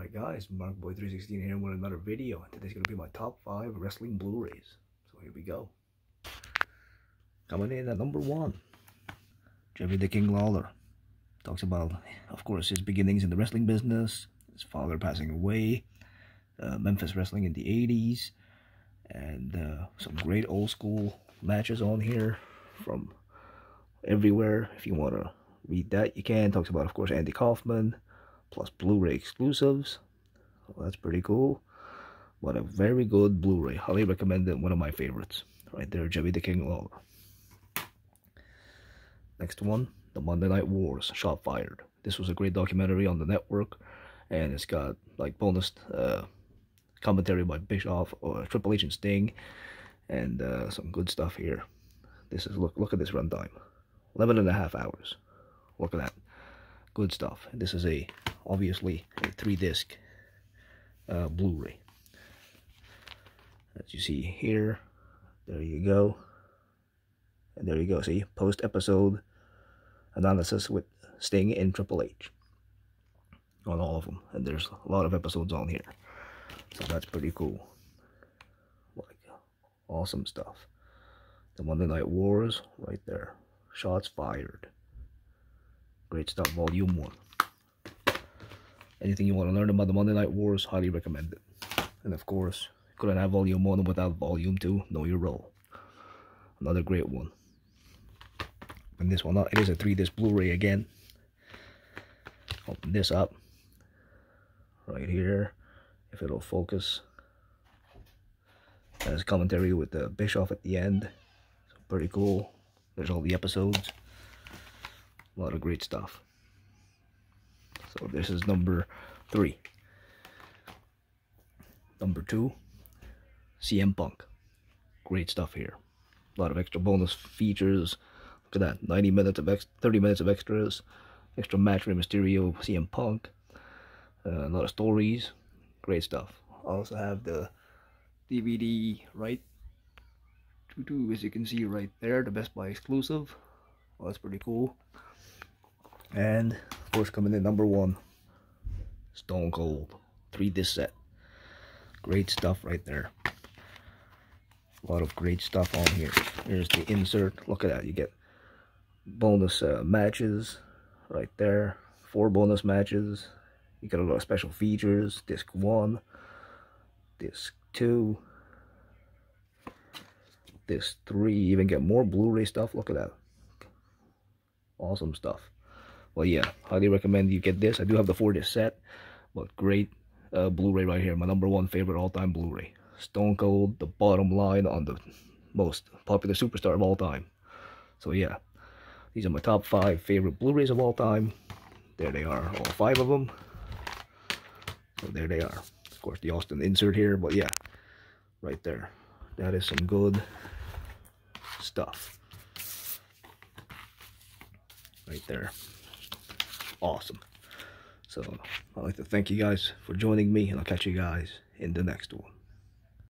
Alright guys, MarkBoy316 here with another video. Today's going to be my top 5 wrestling Blu-rays. So here we go. Coming in at number 1. Jerry the King Lawler. Talks about, of course, his beginnings in the wrestling business, his father passing away, uh, Memphis wrestling in the 80s, and uh, some great old school matches on here from everywhere. If you want to read that, you can. Talks about, of course, Andy Kaufman, plus Blu-ray exclusives. Well, that's pretty cool. What a very good Blu-ray. Highly recommended. One of my favorites. Right there, Jerry the King Lawler. Next one, The Monday Night Wars, Shot Fired. This was a great documentary on the network. And it's got like bonus uh, commentary by Bischoff or Triple H and Sting. And uh, some good stuff here. This is, look, look at this runtime. 11 and a half hours. Look at that. Good stuff. This is a obviously a three disc uh, Blu-ray. As you see here, there you go. And there you go. See, post episode analysis with Sting and Triple H on all of them. And there's a lot of episodes on here. So that's pretty cool. Like, awesome stuff. The Monday Night Wars, right there. Shots fired. Great stuff, Volume 1 anything you want to learn about the Monday Night Wars, highly recommend it. And of course, couldn't have Volume 1 without Volume 2, Know Your Role. Another great one. And this one, up, it is a 3-disc Blu-ray again. Open this up. Right here, if it'll focus. Has commentary with the Bischoff at the end. So pretty cool. There's all the episodes. A lot of great stuff. So this is number three. Number two, CM Punk. Great stuff here. A lot of extra bonus features. Look at that, 90 minutes of ex 30 minutes of extras. Extra match with Mysterio, CM Punk. Uh, a lot of stories. Great stuff. I also have the DVD right as you can see right there, the Best Buy exclusive. That's pretty cool. And course, coming in number one, Stone Cold. Three disc set. Great stuff right there. A lot of great stuff on here. Here's the insert. Look at that. You get bonus uh, matches right there. Four bonus matches. You get a lot of special features. Disc 1. Disc 2. Disc 3. You even get more Blu-ray stuff. Look at that. Awesome stuff well yeah highly recommend you get this. I do have the four disc set but great uh, blu-ray right here. My number one favorite all-time blu-ray. Stone cold the bottom line on the most popular superstar of all time. So yeah these are my top five favorite blu-rays of all time. There they are all five of them so there they are. Of course the austin insert here but yeah right there. That is some good stuff. Right there awesome. So I'd like to thank you guys for joining me, and I'll catch you guys in the next one.